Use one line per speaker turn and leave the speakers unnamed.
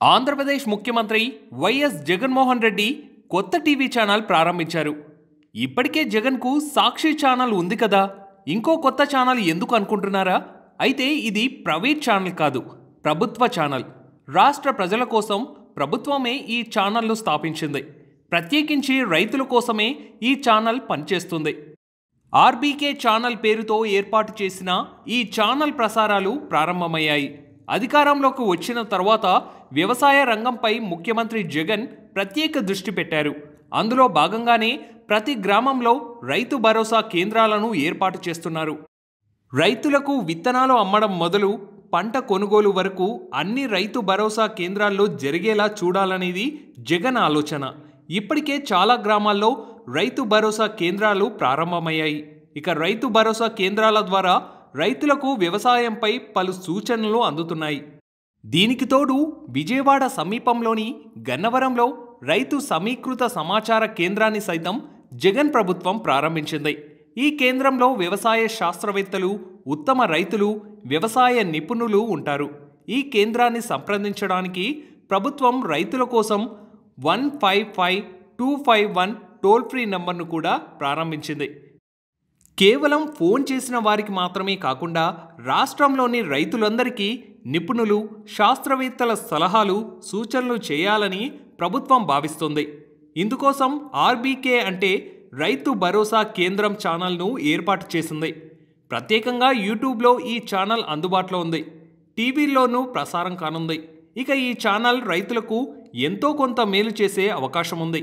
ఆంధ్రప్రదేశ్ ముఖ్యమంత్రి వైఎస్ జగన్మోహన్ రెడ్డి కొత్త TV channel ప్రారంభించారు. ఇప్పటికే జగన్కు సాక్షి ఛానల్ ఉంది కదా. ఇంకో కొత్త ఛానల్ ఎందుకు అనుకుంటున్నారా? అయితే ఇది ప్రైవేట్ ఛానల్ కాదు ప్రభుత్వ ఛానల్. రాష్ట్ర ప్రజల కోసం ప్రభుత్వమే ఈ ఛానల్ను స్థాపించింది. ప్రత్యేకించి రైతుల కోసమే ఈ ఛానల్ పనిచేస్తుంది. ఆర్బీకే ఛానల్ పేరుతో ఏర్పాటు చేసిన ఈ ఛానల్ ప్రసారాలు ప్రారంభమయ్యాయి. అధికారంలోకి వచ్చిన తర్వాత వ్యవసాయ రంగంపై ముఖ్యమంత్రి జగన్ ప్రత్యేక దృష్టి పెట్టారు. అందులో భాగంగానే ప్రతి గ్రామంలో రైతు భరోసా కేంద్రాలను ఏర్పాటు చేస్తున్నారు. రైతులకు విత్తనాలు అమ్మడం మొదలు పంట కొనుగోలు వరకు అన్ని రైతు భరోసా కేంద్రాల్లో జరిగేలా చూడాలనేది జగన్ ఆలోచన. ఇప్పటికే చాలా గ్రామాల్లో రైతు భరోసా కేంద్రాలు ప్రారంభమయ్యాయి. ఇక రైతు భరోసా కేంద్రాల ద్వారా రైతులకు వ్యవసాయంపై పలు సూచనలు అందుతున్నాయి. దీనికి తోడు విజయవాడ సమీపంలోని గన్నవరంలో రైతు సమీకృత సమాచార కేంద్రాన్ని సైతం జగన్ ప్రభుత్వం ప్రారంభించింది. ఈ కేంద్రంలో వ్యవసాయ శాస్త్రవేత్తలు ఉత్తమ రైతులు వ్యవసాయ నిపుణులు ఉంటారు. ఈ కేంద్రాన్ని సంప్రదించడానికి ప్రభుత్వం రైతుల కోసం one five five two five one toll free నంబర్ను కూడా ప్రారంభించింది. కేవలం ఫోన్ చేసిన వారికి మాత్రమే కాకుండా రాష్ట్రంలోని రైతులందరికీ నిపుణులు శాస్త్రవేత్తల సలహాలు సూచనలు చేయాలని ప్రభుత్వం భావిస్తుంది. ఇందుకోసం ఆర్బీకే అంటే రైతు భరోసా కేంద్రం ఛానల్ను ఏర్పాటు చేసింది. ప్రత్యేకంగా యూట్యూబ్లో ఈ ఛానల్ అందుబాటులో ఉంది. టీవీల్లోనూ ప్రసారం కానుంది. ఇక ఈ ఛానల్ రైతులకు ఎంతో కొంత మేలు చేసే అవకాశం ఉంది.